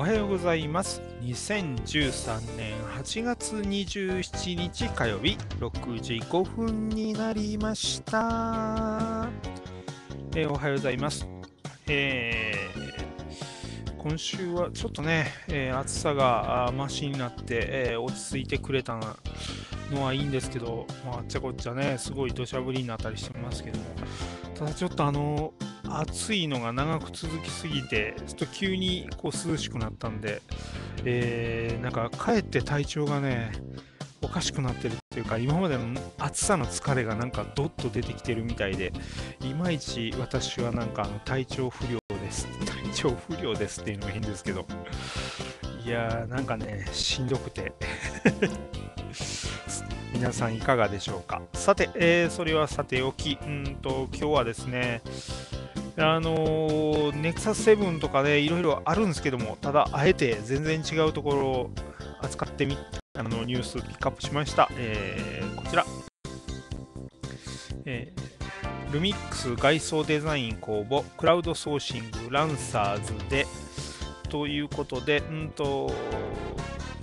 おはようございます。2013年8月27日火曜日6時5分になりました。えおはようございます。えー今週はちょっとね、えー暑さがあーマシになって、え落ち着いてくれたのはいいんですけど、まあ、あっちゃこっちゃね、すごい土砂降りになったりしてますけども、ただちょっとあの、暑いのが長く続きすぎて、ちょっと急にこう涼しくなったんで、えーなんかかえって体調がね、おかしくなってるっていうか、今までの暑さの疲れがなんかどっと出てきてるみたいで、いまいち私はなんか体調不良です。体調不良ですっていうのも変ですけど、いやーなんかね、しんどくて。皆さんいかがでしょうかさて、えーそれはさておき、うんと今日はですね、あの、ネクサス7とかでいろいろあるんですけども、ただ、あえて全然違うところを扱ってみ、あのニュースピックアップしました。えーこちら、えールミックス外装デザイン公募、クラウドソーシング、ランサーズで、ということで、うんと、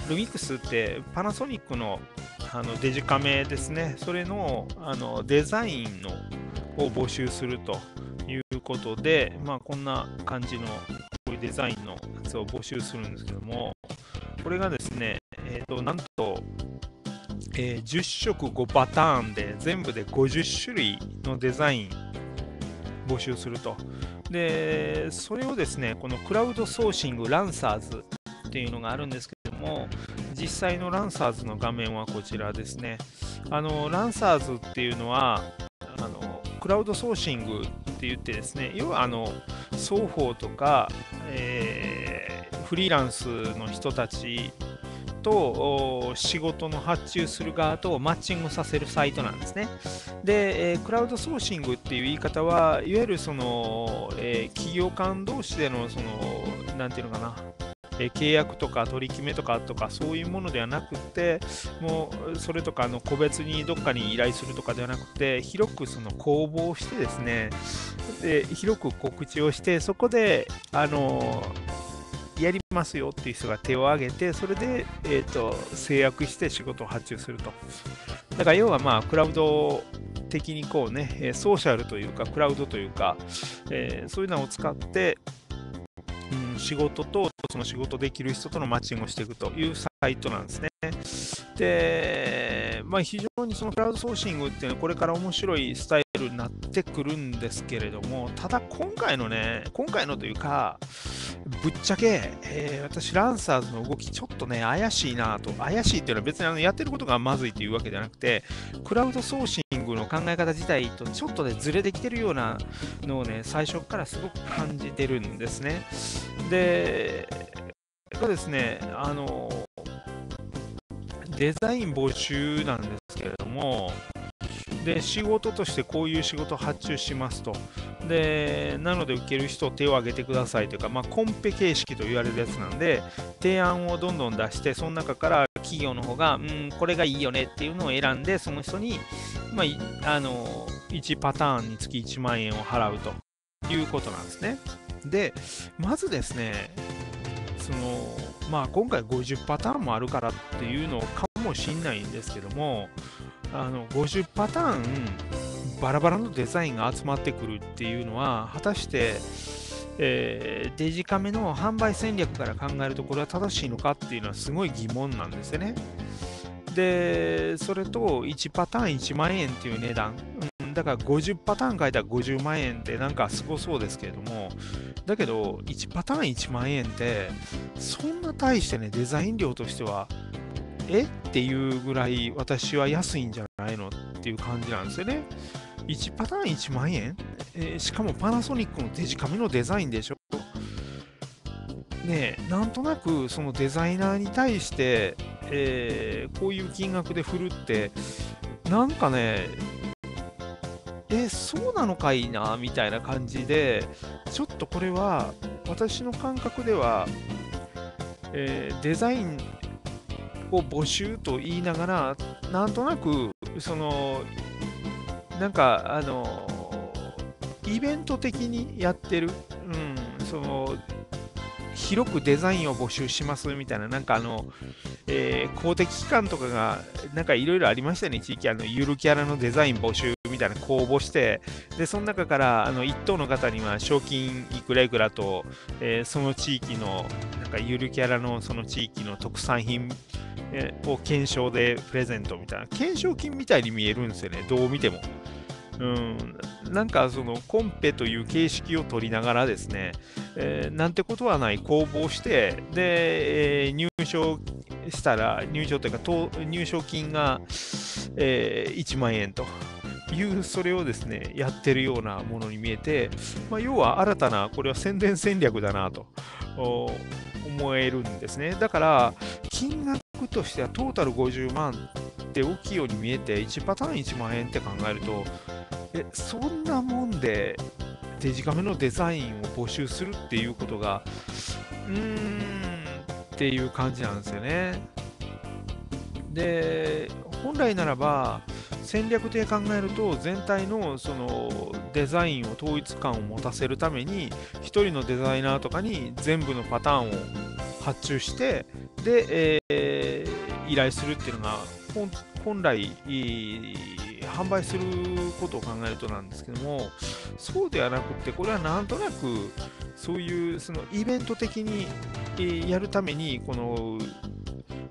ルミックスってパナソニックのあのデジカメですね、それのあのデザインのを募集すると。いうことで、まあ、こんな感じのこういうデザインのやつを募集するんですけども、これがですね、えーとなんと、えー10色5パターンで全部で50種類のデザイン募集すると。で、それをですね、このクラウドソーシングランサーズっていうのがあるんですけども、実際のランサーズの画面はこちらですね。あのランサーズっていうのはあのクラウドソーシングって言ってですね、要はあの双方とか、えーフリーランスの人たちと仕事の発注する側とマッチングさせるサイトなんですね。で、えクラウドソーシングっていう言い方は、いわゆるその、えー企業間同士でのその、何て言うのかな、え契約とか取り決めとかとかそういうものではなくてもうそれとかあの個別にどっかに依頼するとかではなくて広くその公募をしてですねで広く告知をしてそこであのやりますよっていう人が手を挙げてそれで、えー、と制約して仕事を発注すると。だから要はまあクラウド的にこうねソーシャルというかクラウドというか、えーそういうのを使って、仕事とその仕事できる人とのマッチングをしていくというサイトなんですね。で、まあ、非常にそのクラウドソーシングっていうのはこれから面白いスタイルになってくるんですけれども、ただ今回のね、今回のというか、ぶっちゃけ、えー私、ランサーズの動きちょっとね、怪しいなと、怪しいっていうのは別にあのやってることがまずいというわけではなくて、クラウドソーシングの考え方自体とちょっとね、ずれてきてるようなのをね、最初からすごく感じてるんですね。で、がですね、あの、デザイン募集なんですけれども、で、仕事としてこういう仕事を発注しますと。で、なので受ける人手を挙げてくださいというか、まあ、コンペ形式と言われるやつなんで、提案をどんどん出して、その中から企業の方が、うん、これがいいよねっていうのを選んで、その人に、まあ、あの、1パターンにつき1万円を払うということなんですね。で、まずですね、そのまあ、今回50パターンもあるからっていうのかもしんないんですけども、あの50パターンバラバラのデザインが集まってくるっていうのは、果たして、えーデジカメの販売戦略から考えるとこれは正しいのかっていうのはすごい疑問なんですよね。で、それと1パターン1万円っていう値段、だから50パターン書いたら50万円ってなんかすごそうですけれども、だけど1パターン1万円ってそんな大してねデザイン料としてはえ？っていうぐらい私は安いんじゃないのっていう感じなんですよね。1パターン1万円、えーしかもパナソニックのデジカメのデザインでしょ？ねえなんとなくそのデザイナーに対して、えーこういう金額で振るってなんかねえそうなのかいなみたいな感じでちょっとこれは私の感覚では、えーデザインを募集と言いながらなんとなくそのなんかあのイベント的にやってる、うん、その広くデザインを募集しますみたいな、なんかあの、えー、公的機関とかが、なんかいろいろありましたね、地域、あのゆるキャラのデザイン募集みたいな公募して、で、その中からあの1等の方には賞金いくらいくらと、えー、その地域の、なんかゆるキャラのその地域の特産品、を検証でプレゼントみたいな、懸賞金みたいに見えるんですよね、どう見ても。うん、なんかそのコンペという形式を取りながらですね、えー、なんてことはない公募して、で、えー、入賞したら、入賞というか、入賞金が、えー、1万円と。いうそれをですねやってるようなものに見えて、まあ、要は新たなこれは宣伝戦略だなと思えるんですねだから金額としてはトータル50万って大きいように見えて1パターン1万円って考えるとえそんなもんでデジカメのデザインを募集するっていうことがうーんっていう感じなんですよね。で本来ならば戦略で考えると全体のそのデザインを統一感を持たせるために1人のデザイナーとかに全部のパターンを発注してで、えー、依頼するっていうのが本来販売することを考えるとなんですけどもそうではなくてこれはなんとなくそういうそのイベント的にやるためにこの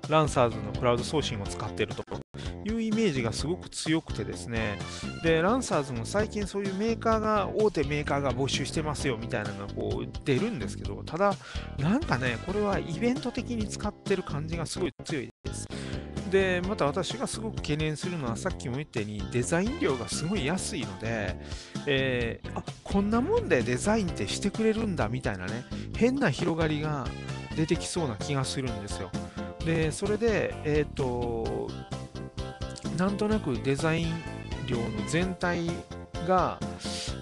ランサーズのクラウドソーシングを使ってると。いうイメージがすごく強くてですねでランサーズも最近そういうメーカーが大手メーカーが募集してますよみたいなのがこう出るんですけどただなんかねこれはイベント的に使ってる感じがすごい強いですで、また私がすごく懸念するのは、さっきも言ったように、デザイン料がすごい安いので、えー、あこんなもんでデザインってしてくれるんだみたいなね、変な広がりが出てきそうな気がするんですよ。で、それで、えっ、ー、と、なんとなくデザイン料の全体が、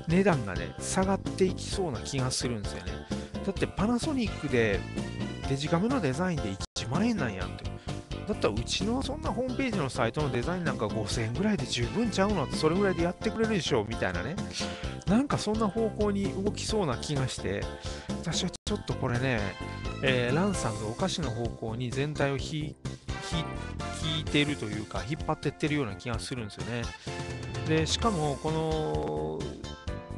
値段がね、下がっていきそうな気がするんですよね。だってパナソニックでデジカメのデザインで1万円なんやんって。だったらうちのそんなホームページのサイトのデザインなんか5000円ぐらいで十分ちゃうのってそれぐらいでやってくれるでしょみたいなねなんかそんな方向に動きそうな気がして私はちょっとこれね、えー、ランさんがお菓子の方向に全体を引いていてるというか引っ張ってってるような気がするんですよねでしかもこの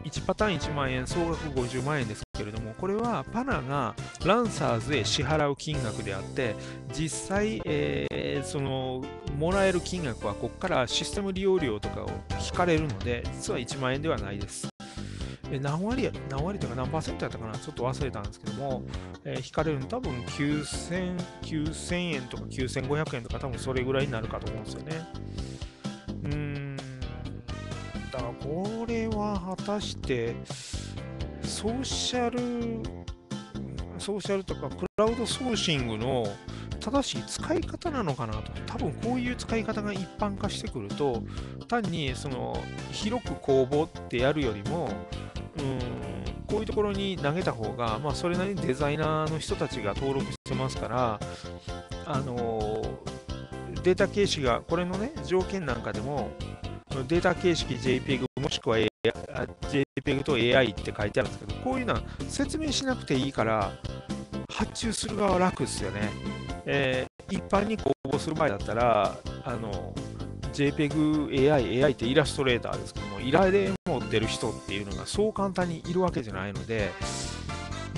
1パターン1万円総額50万円ですけれどもこれはパナがランサーズへ支払う金額であって実際、えー、そのもらえる金額はここからシステム利用料とかを引かれるので実は1万円ではないです。え何割や何割とか何パーセントやったかなちょっと忘れたんですけども、えー、引かれるの多分9000 9000円とか9500円とか多分それぐらいになるかと思うんですよね。うーんだからこれは果たしてソーシャル、ソーシャルとかクラウドソーシングの正しい使い方なのかなと。多分こういう使い方が一般化してくると、単にその広く公募ってやるよりも、うんこういうところに投げた方が、まあ、それなりにデザイナーの人たちが登録してますから、あのデータ形式が、これのね、条件なんかでも、データ形式 JPEG もしくは JPEG と AI って書いてあるんですけど、こういうのは説明しなくていいから、発注する側は楽ですよね。えー、一般に公募する前だったら、あの、JPEG、AI、AI ってイラストレーターですけども、依頼でってる人っていうのがそう簡単にいるわけじゃないので、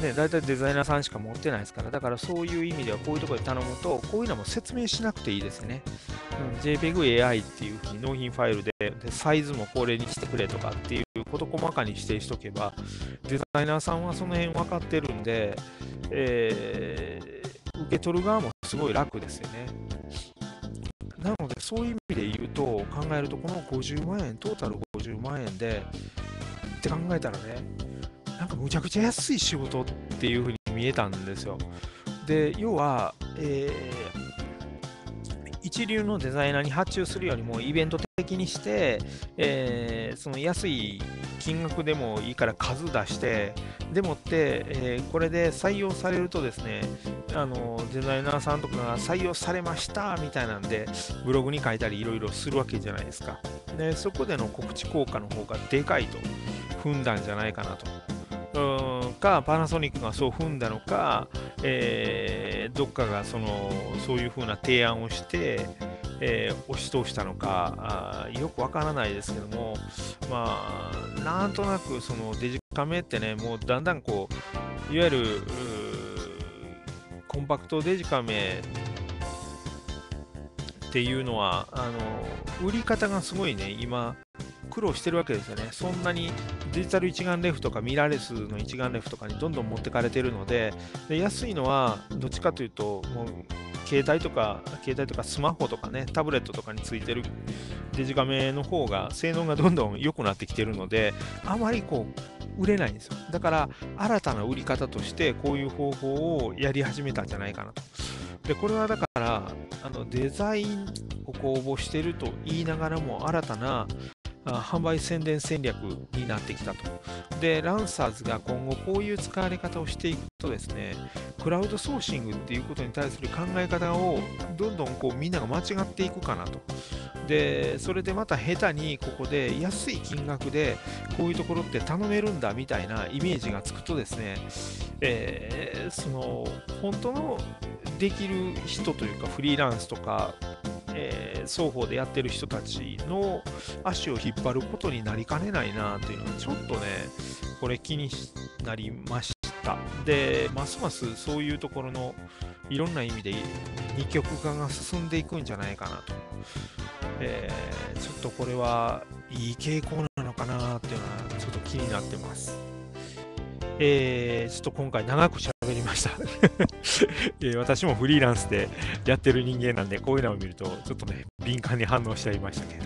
ね、大体デザイナーさんしか持ってないですから、だからそういう意味ではこういうところで頼むと、こういうのも説明しなくていいですね。うん、JPEG AI っていうふうに納品ファイルでで、サイズもこれにしてくれとかっていうこと細かに指定しとけば、デザイナーさんはその辺分かってるんで、えー、受け取る側もすごい楽ですよね。なので、そういう意味で言うと、考えると、この50万円、トータル50万円で、って考えたらね、なんかむちゃくちゃ安い仕事っていう風に見えたんですよ。で、要は、えー、一流のデザイナーに発注するよりもイベント的にして、えー、その安い金額でもいいから数出して、でもって、えー、これで採用されるとですね、あのデザイナーさんとかが採用されましたみたいなんで、ブログに書いたりいろいろするわけじゃないですか。で、そこでの告知効果の方がでかいと踏んだんじゃないかなと。うん。か、パナソニックがそう踏んだのか、えー、どっかがそのそういうふうな提案をして、えー、押し通したのかあよくわからないですけども、まあ、なんとなくそのデジカメってね、もうだんだんこう、いわゆるコンパクトデジカメっていうのは、あの売り方がすごいね、今、苦労してるわけですよね。そんなにデジタル一眼レフとかミラーレスの一眼レフとかにどんどん持ってかれてるので、で安いのはどっちかというと、もう携帯とか、携帯とかスマホとかね、タブレットとかについてるデジカメの方が性能がどんどん良くなってきてるので、あまりこう、売れないんですよ。だから、新たな売り方として、こういう方法をやり始めたんじゃないかなと。で、これはだから、あのデザインを公募してると言いながらも、新たな販売宣伝戦略になってきたと。で、ランサーズが今後こういう使われ方をしていくとですね、クラウドソーシングっていうことに対する考え方をどんどんこうみんなが間違っていくかなと。で、それでまた下手にここで安い金額でこういうところって頼めるんだみたいなイメージがつくとですね、えー、その本当のできる人というかフリーランスとかえー、双方でやってる人たちの足を引っ張ることになりかねないなというのはちょっとね、これ気になりました。で、ますますそういうところのいろんな意味で二極化が進んでいくんじゃないかなと。えー、ちょっとこれはいい傾向なのかなっていうのはちょっと気になってます。えー、ちょっと今回長くました え、私もフリーランスでやってる人間なんで、こういうのを見ると、ちょっとね、敏感に反応しちゃいましたけど。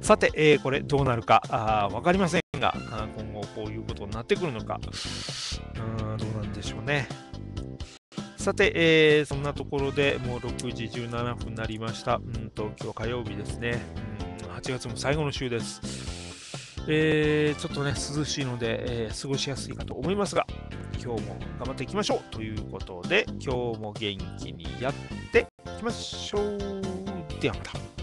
さて、えー、これどうなるか分かりませんが、今後こういうことになってくるのか、うんどうなんでしょうね。さて、えー、そんなところでもう6時17分になりました。うんと、今日火曜日ですね。うん8月も最後の週です。えー、ちょっとね、涼しいので、えー、過ごしやすいかと思いますが、今日も頑張っていきましょうということで、今日も元気にやっていきましょう。ではまた。